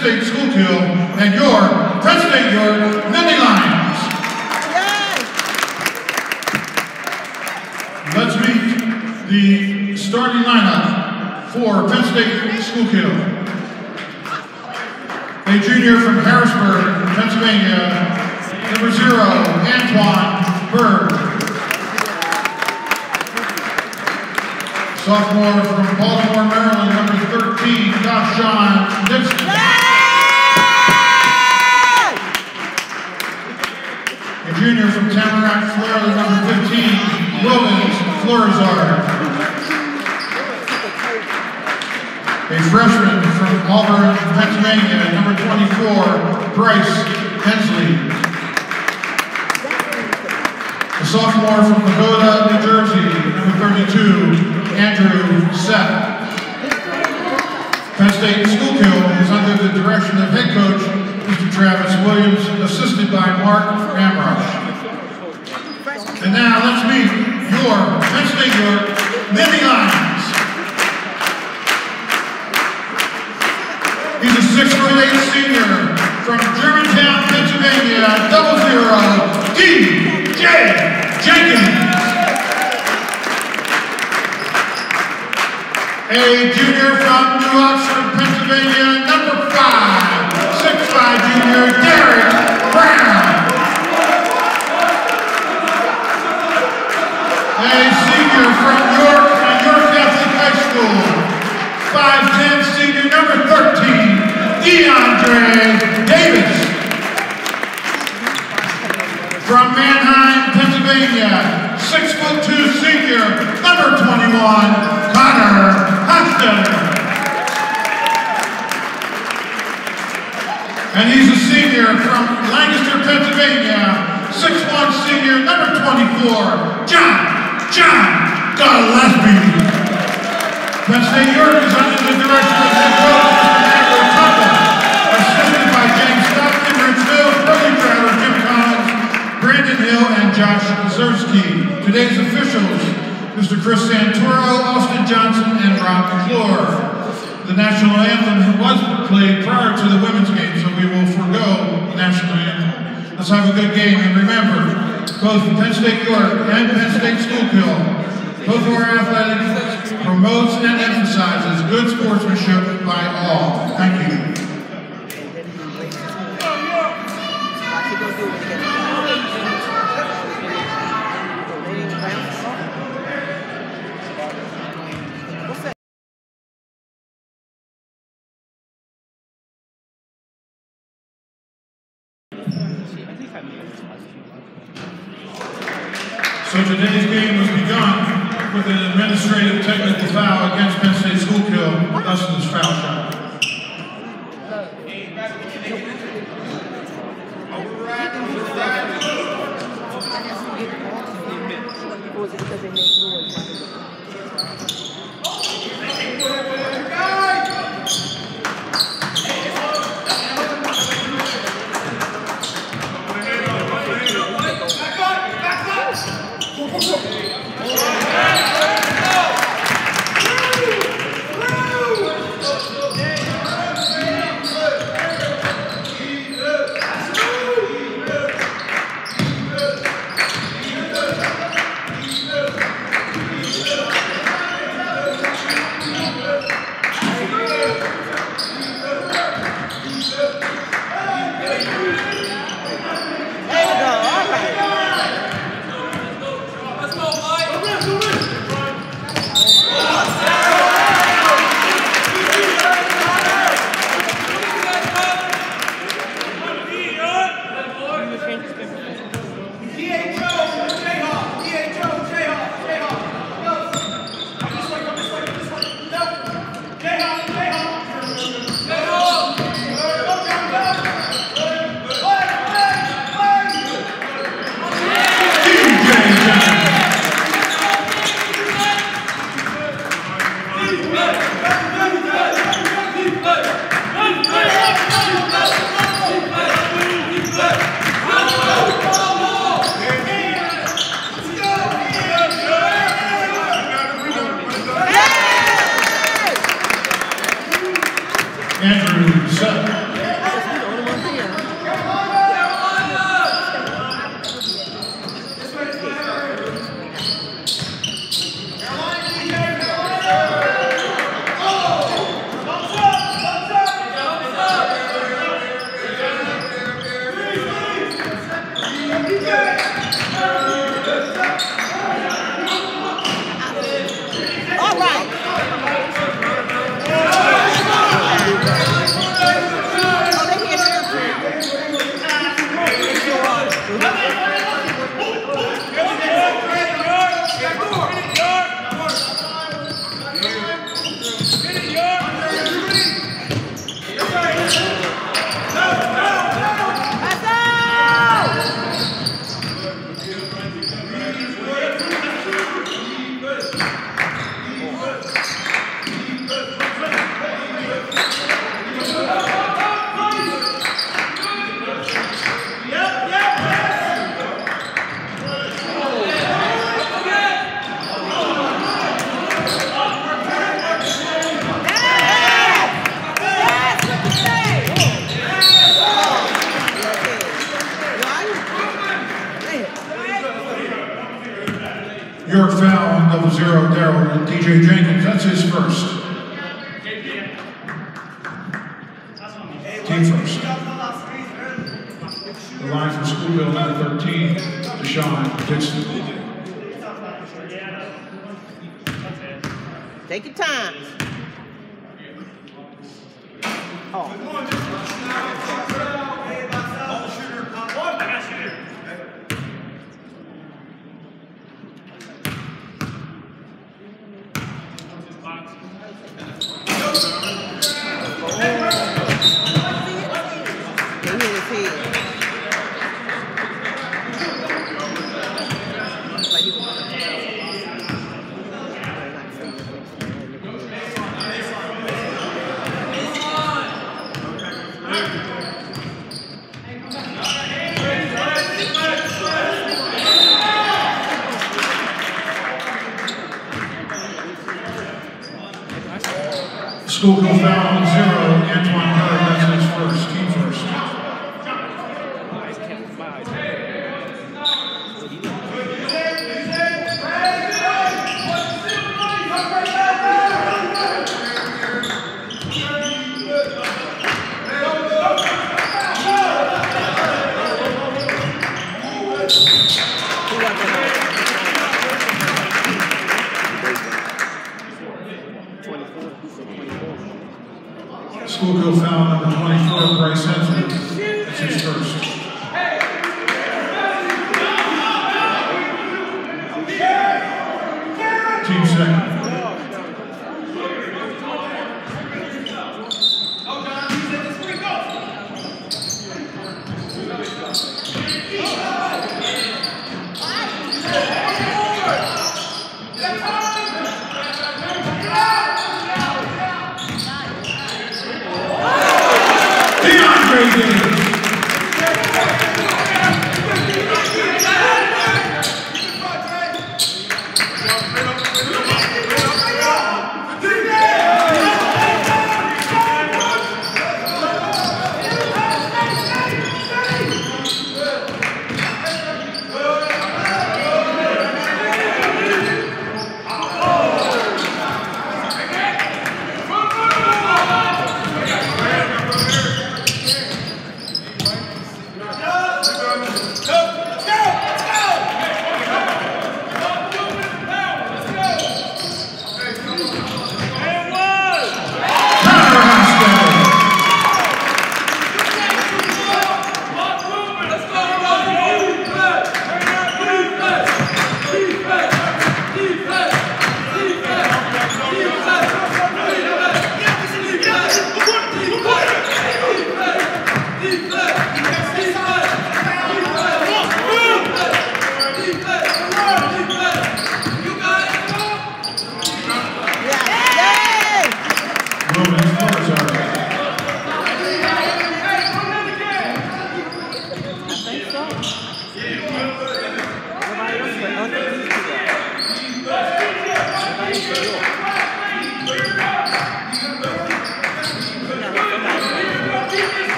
State Schuylkill, and your Penn State York Nittany Lions. Let's meet the starting lineup for Penn State Schuylkill. A junior from Harrisburg, Pennsylvania, number zero, Antoine Berg. Sophomore from Baltimore, Maryland, number 13, Dashawn Dixon. Junior from Tamarac, Florida, number 15, Williams Florizard. A freshman from Auburn, Pennsylvania, number 24, Bryce Hensley. A sophomore from Bogota, New Jersey, number 32, Andrew Seth. Penn State Schuylkill is under the direction of head coach Travis Williams, assisted by Mark Ramrush. And now let's meet your Penn State York Nittany Lions. He's a six foot eight senior from Germantown, Pennsylvania, double zero, D.J. Jenkins. A junior from New Oxford, Pennsylvania, number five, five junior, Derek Brown. A senior from York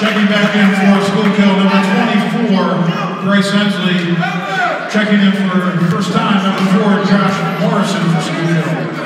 Checking back in for school kill number 24, Grace Hensley. Checking in for first time, number four, Josh Morrison for.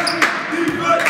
Checking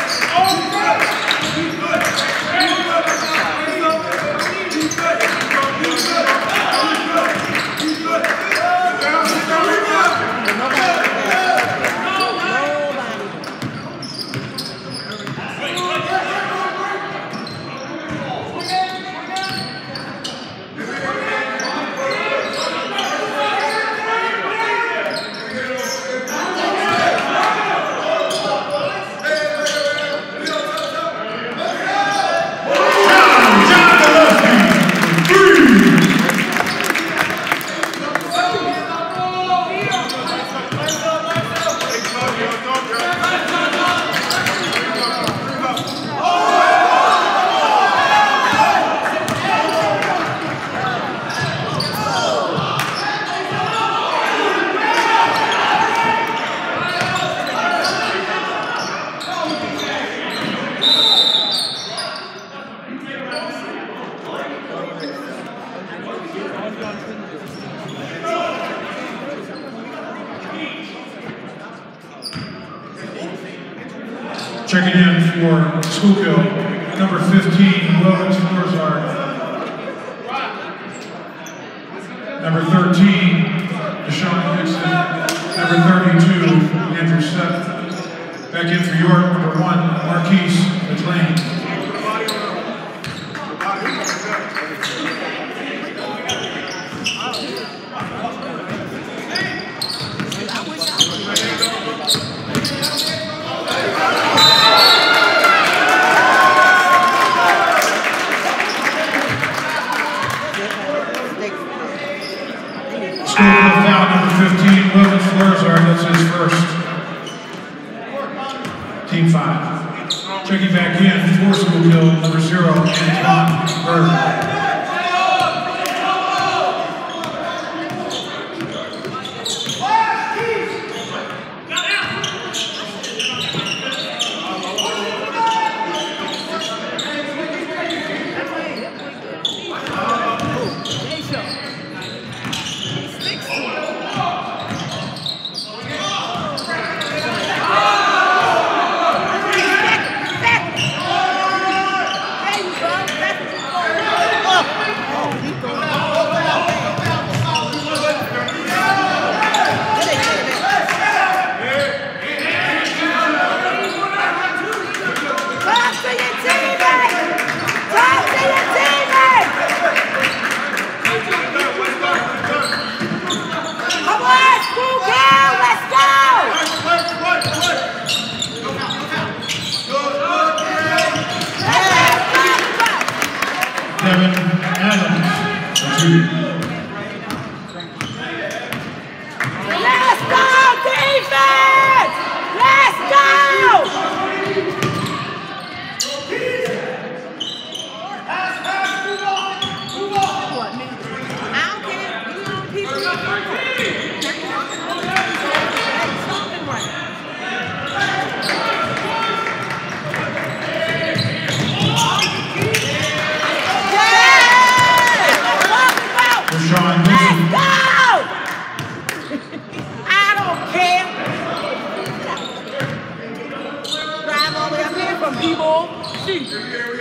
P-ball.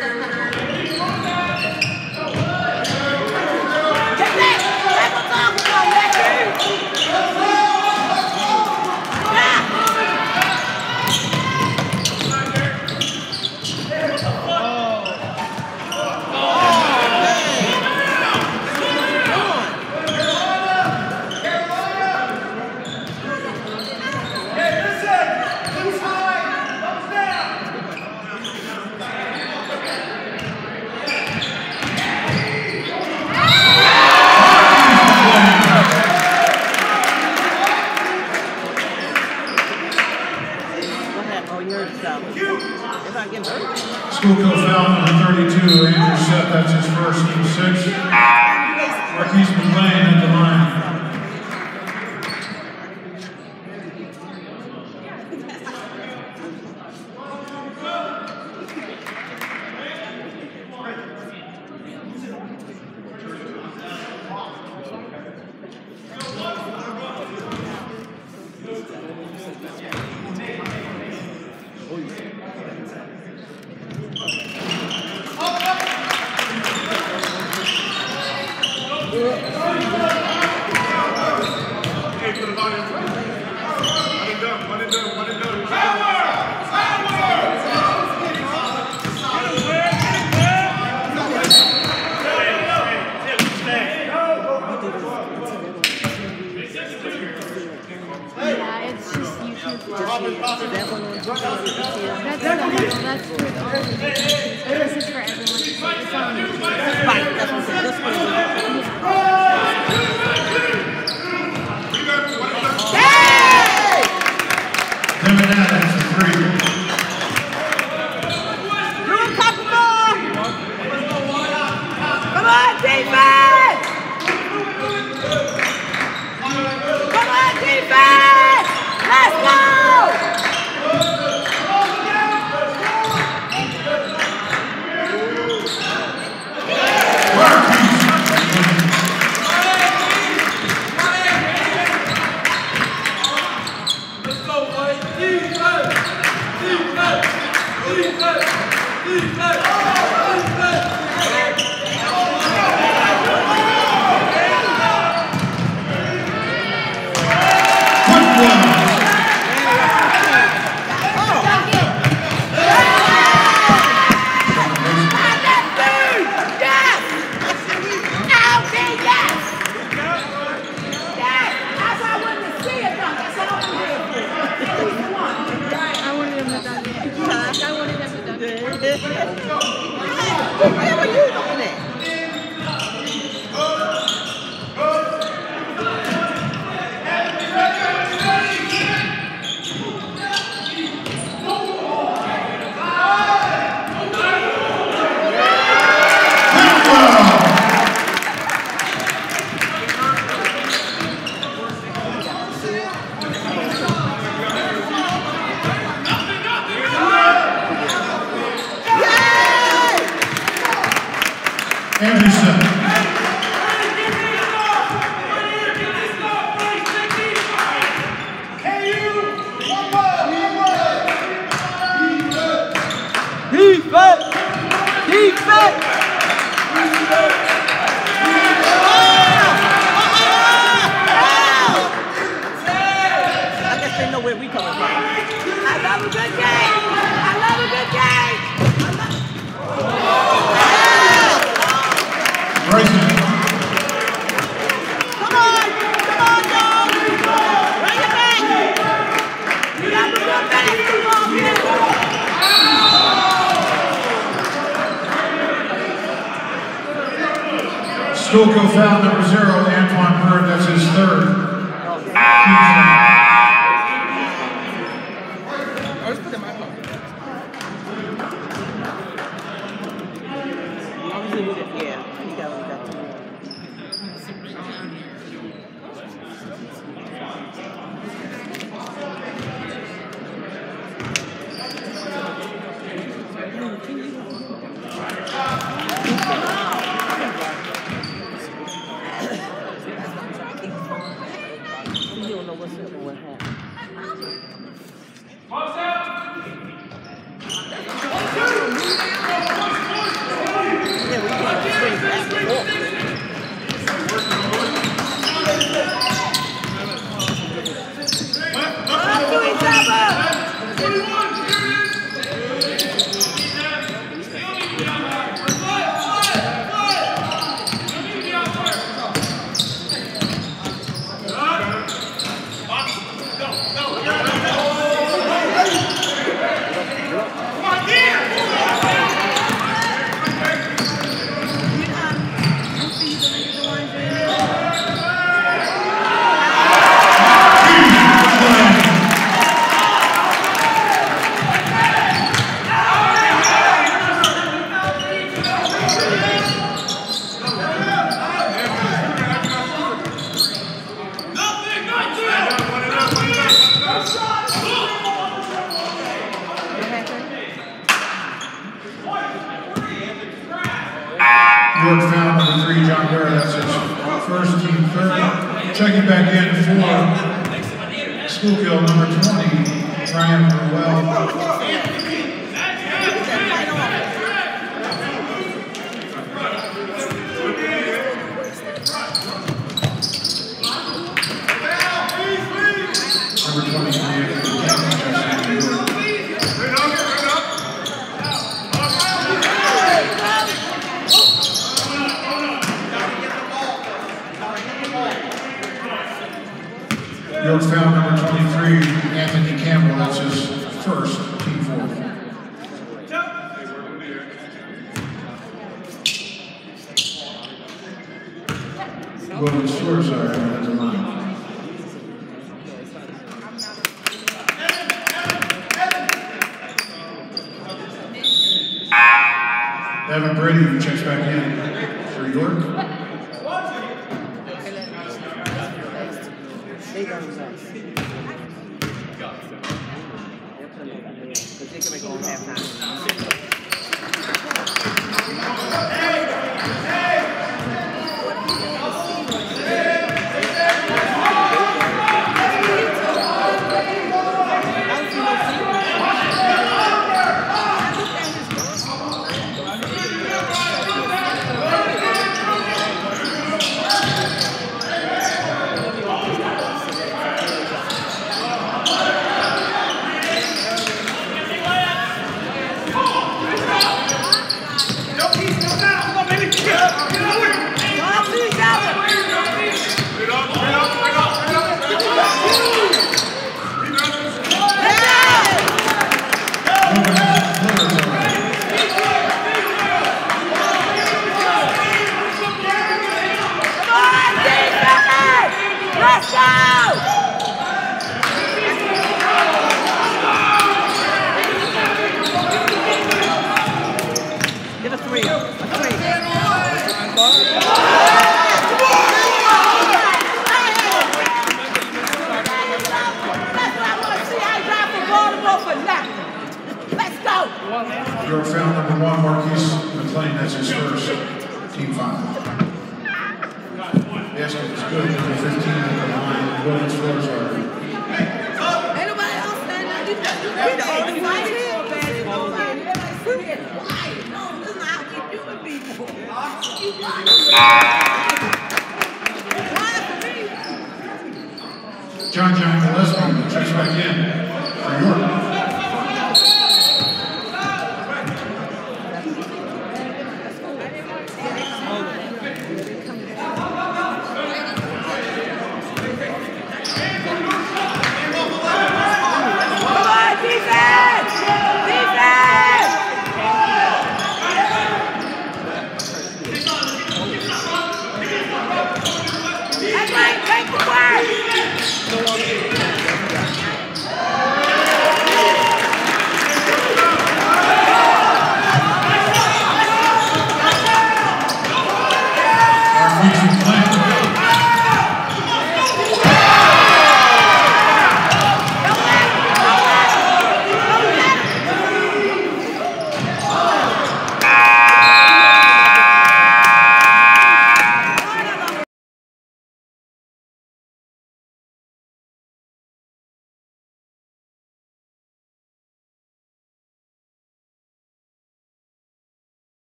Devin Brady checks back in for York.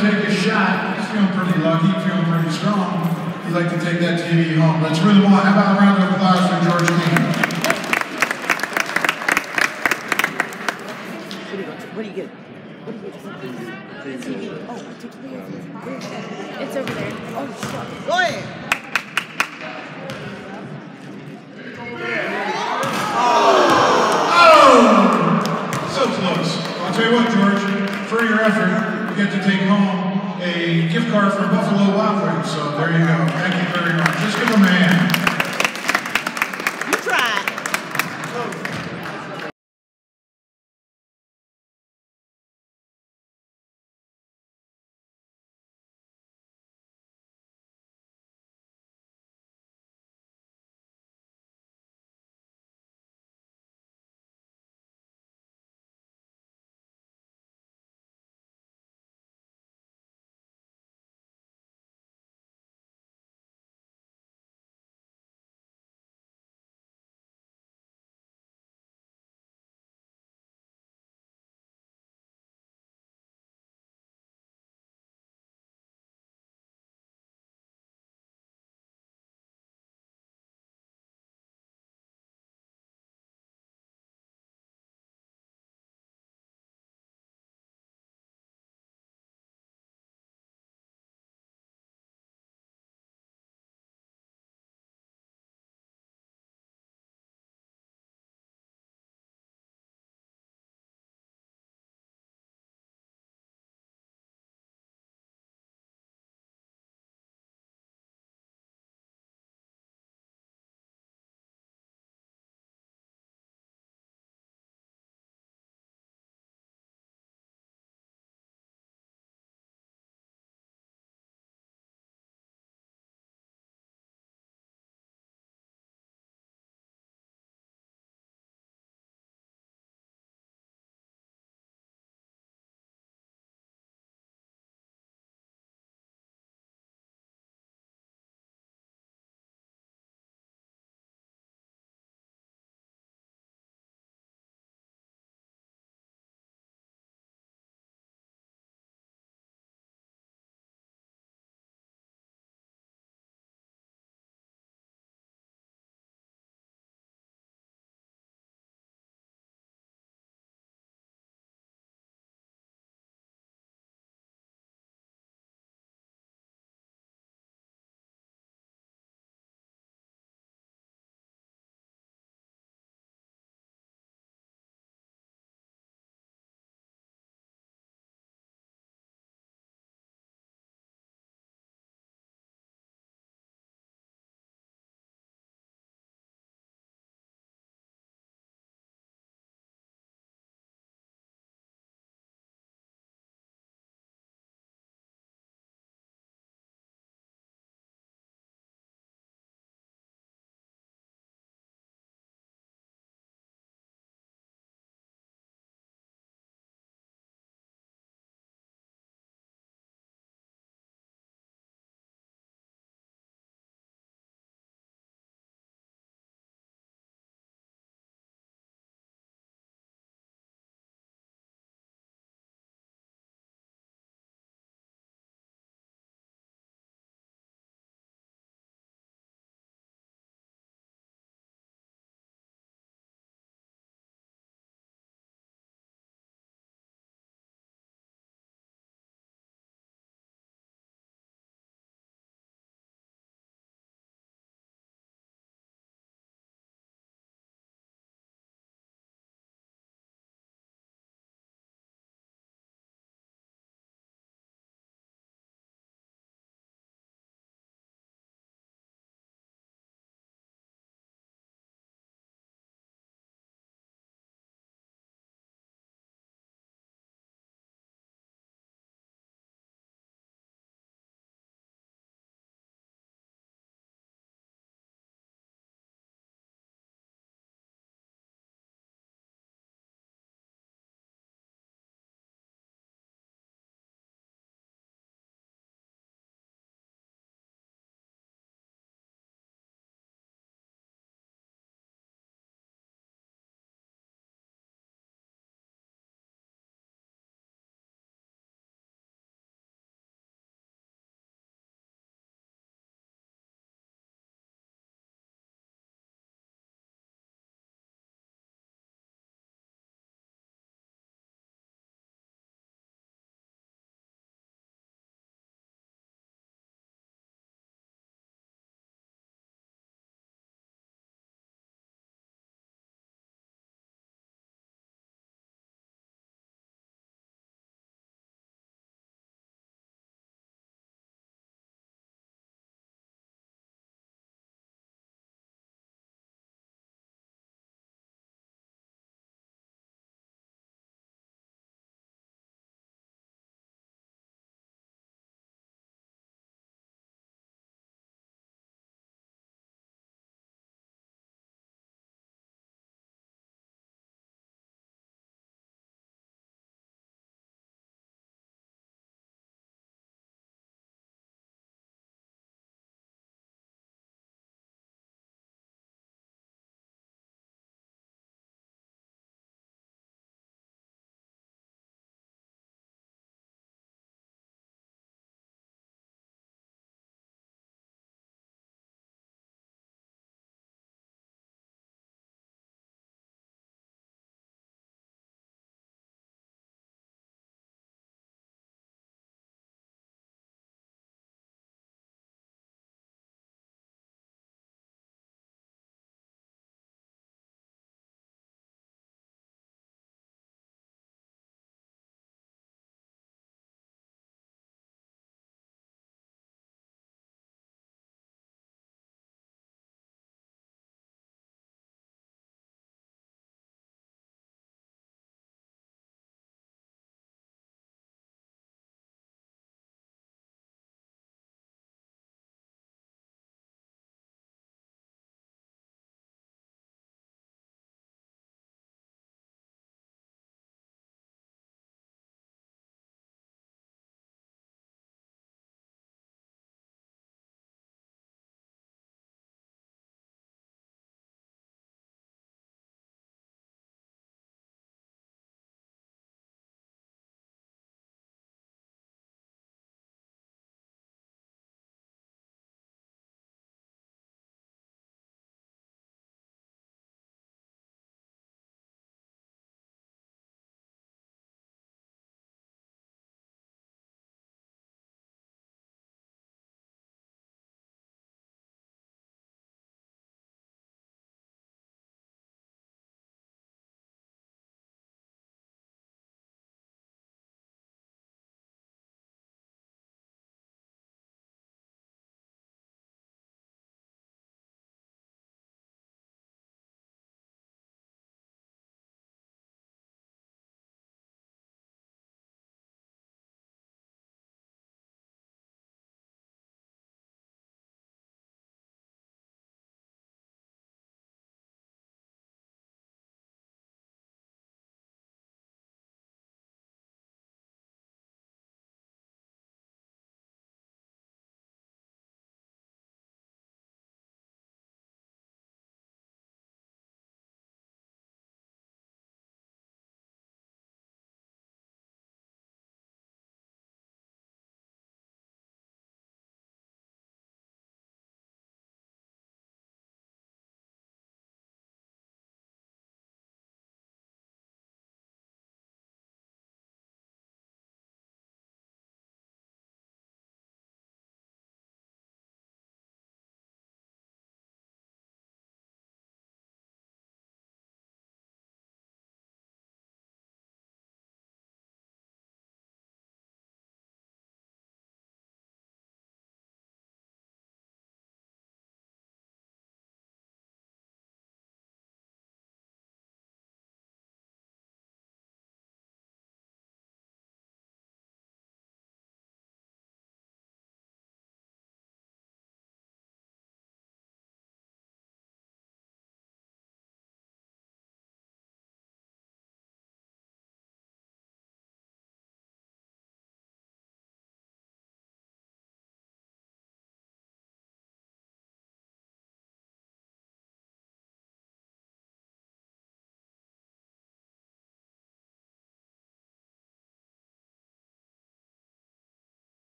take a shot. He's feeling pretty lucky, feeling pretty strong. He'd like to take that TV home. Let's really want. How about a round of applause for George King? Oh, it's over there. Oh, Go ahead. Oh! tell you what, George, for your effort, get to take home a gift card from Buffalo Wild Wings. So there you go. Thank you very much. Just give a man.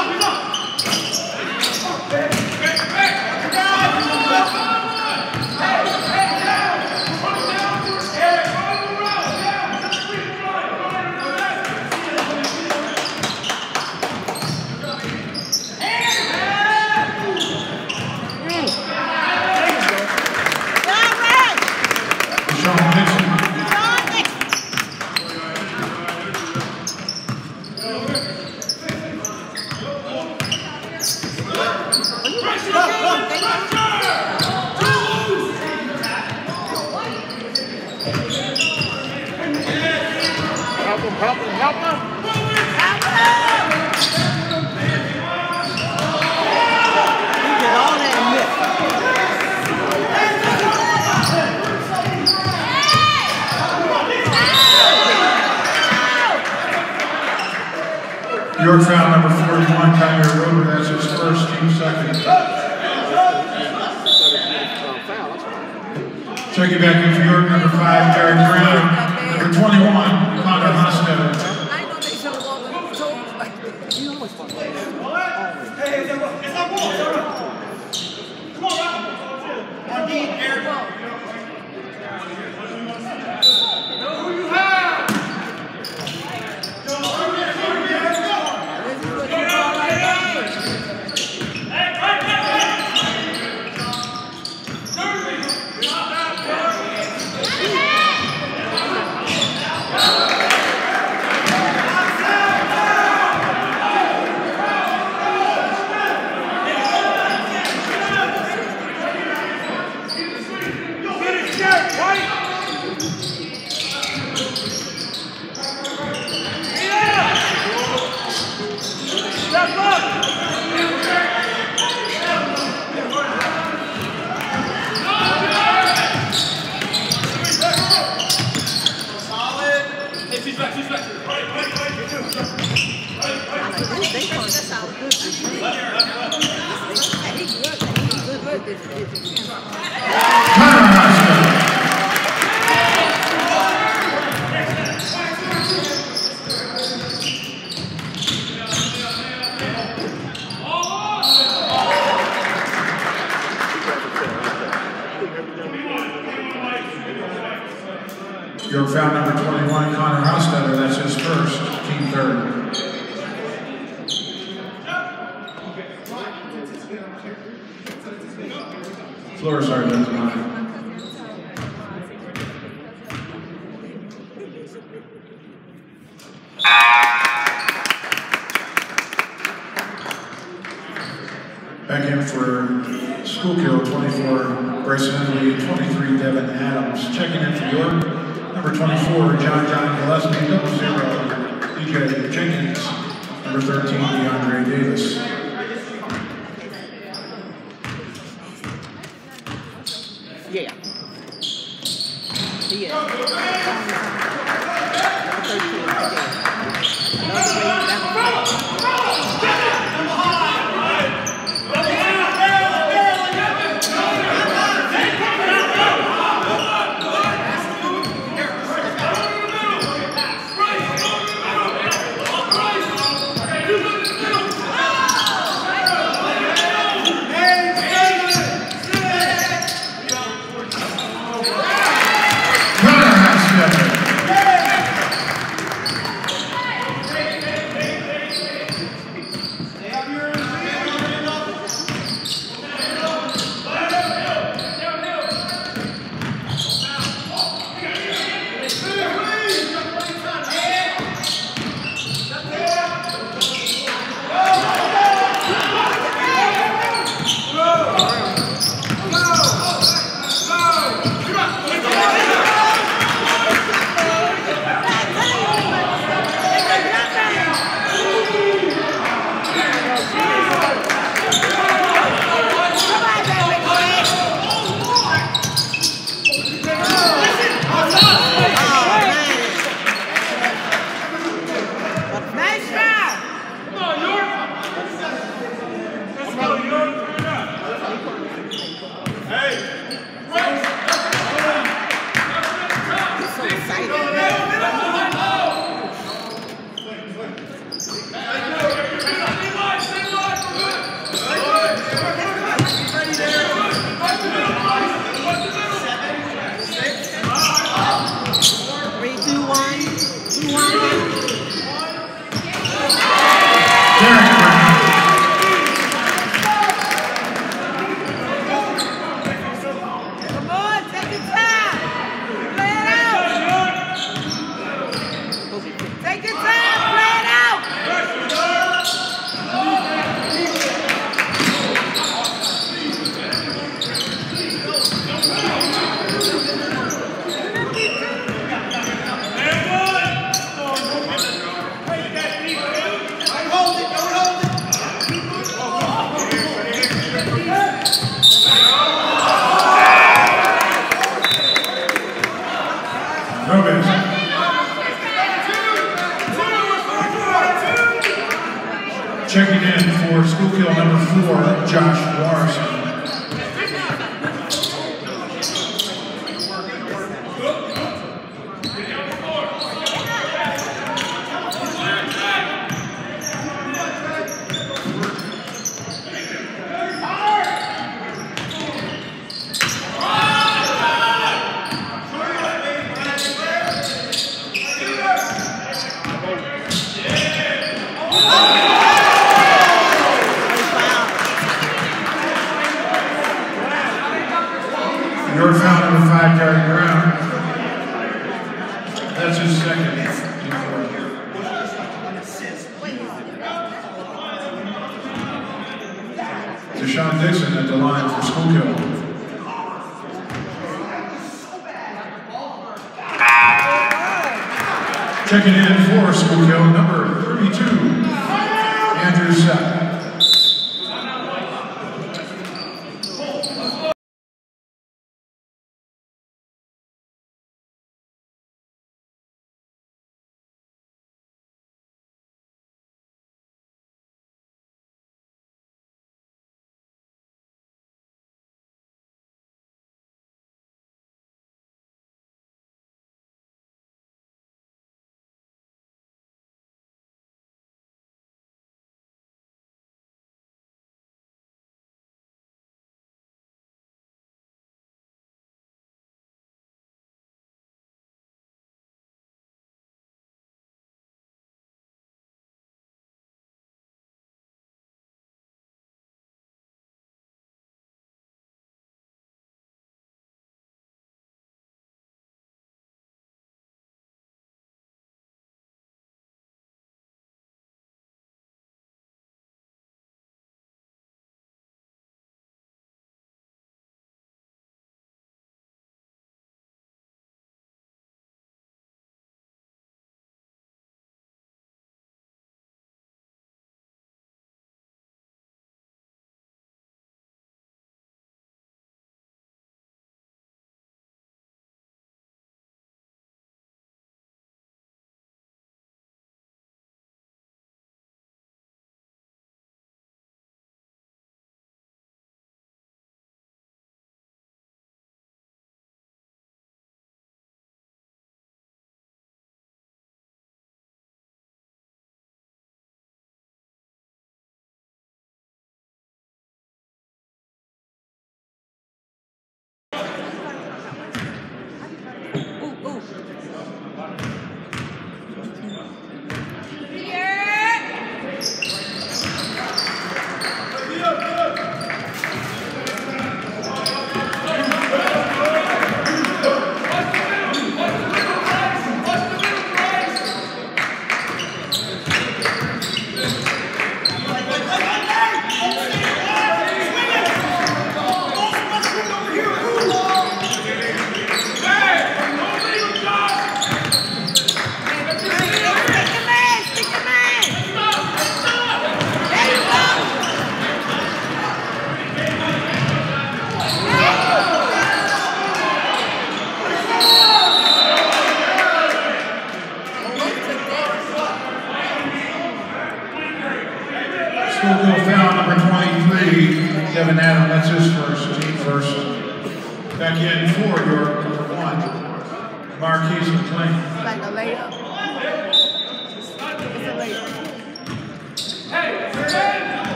行く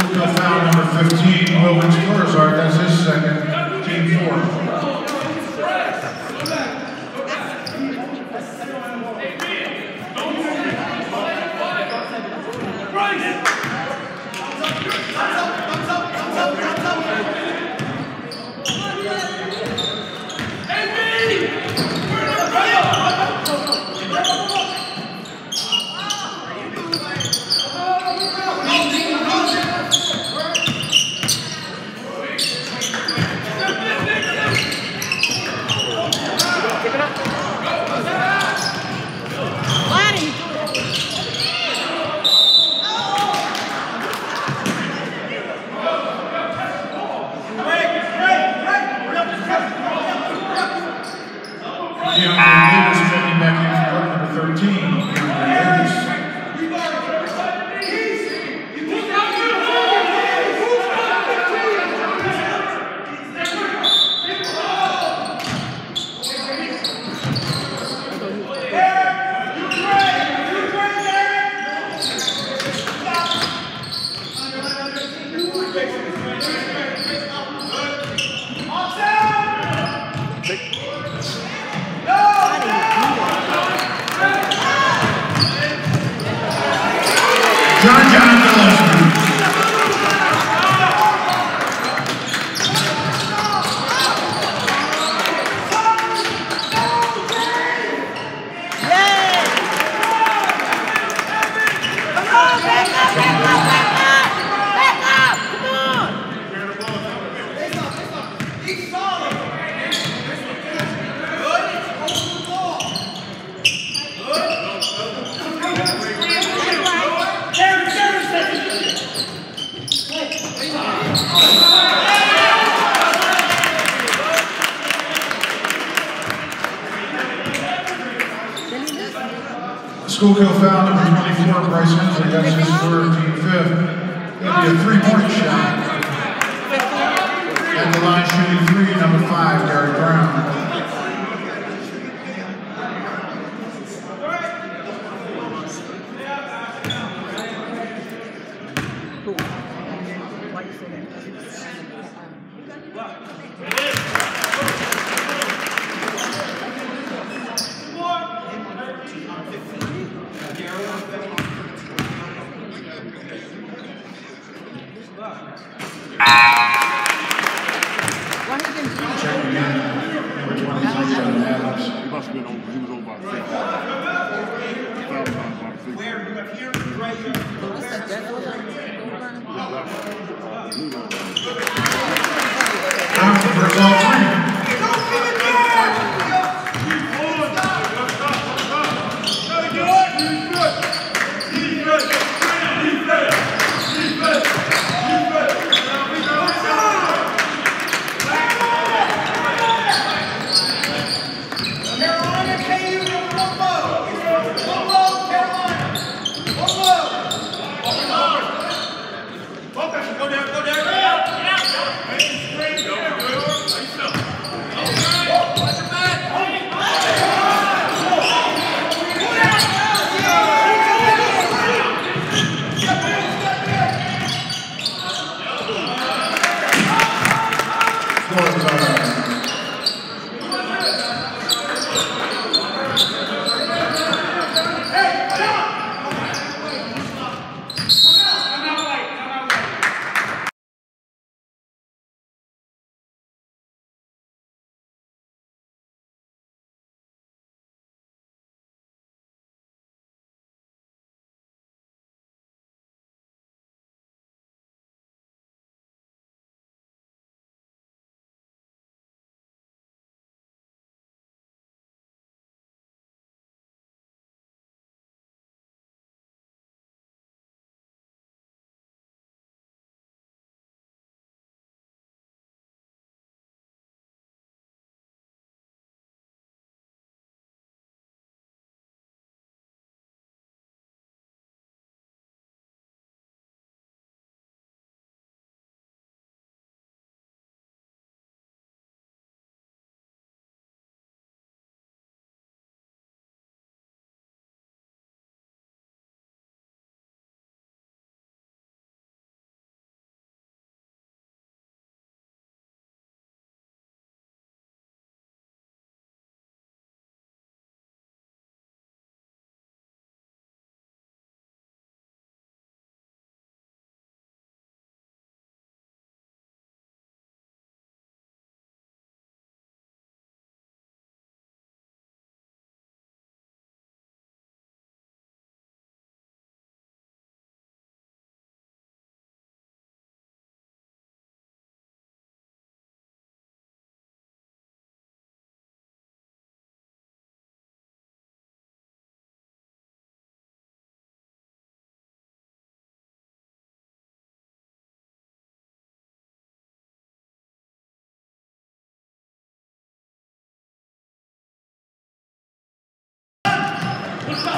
Foul number 15, Will Wins Corazard, that's his second, team four.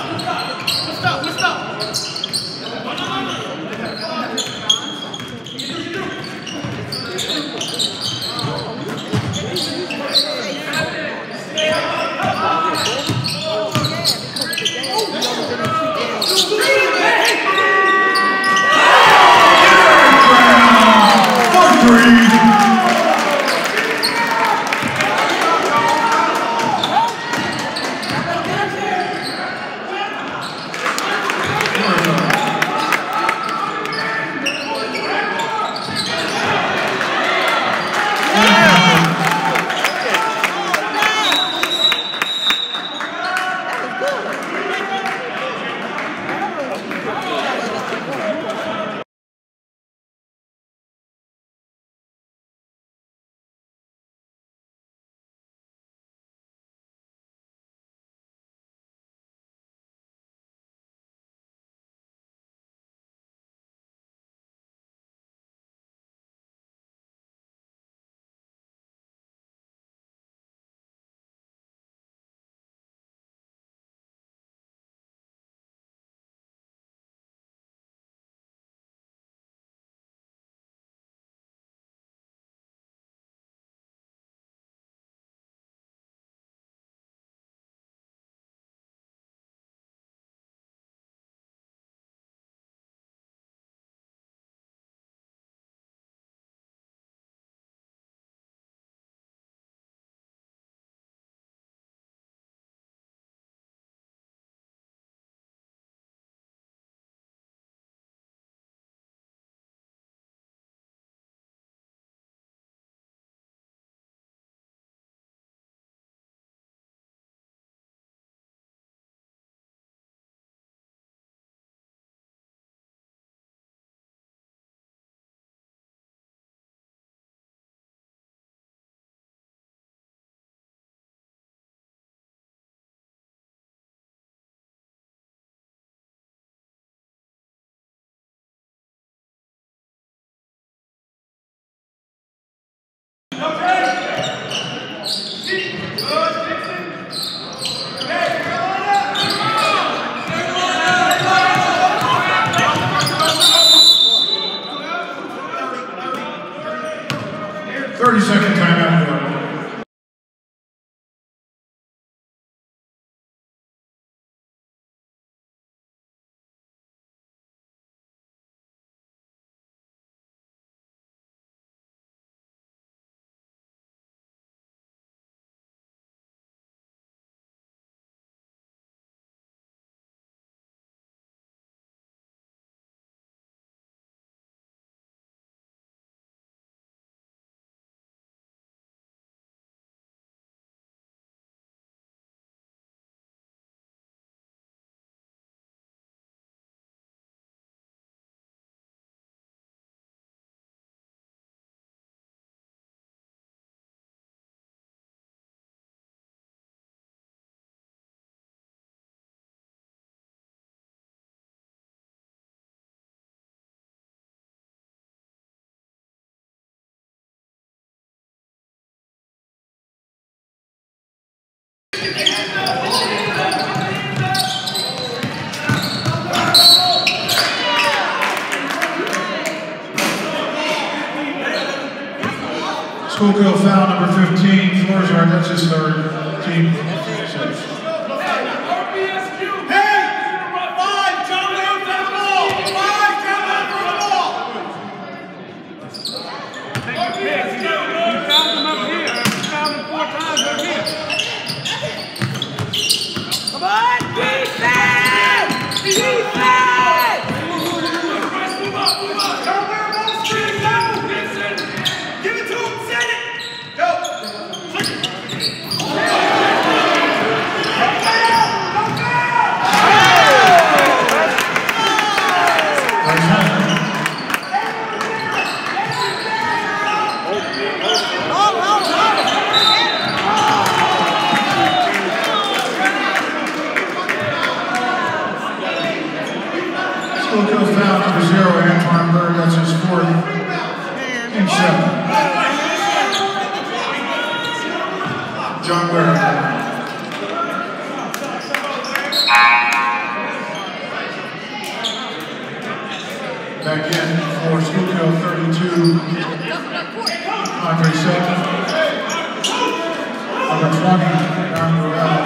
For Schuylkill foul number 15, Florzard, that's his third team. Schuylkill foul number zero, Antoine Bird, that's his fourth. Team seven. John Ware. Back in for Schuylkill 32, Andre Selton. Number 20, Aaron Morales.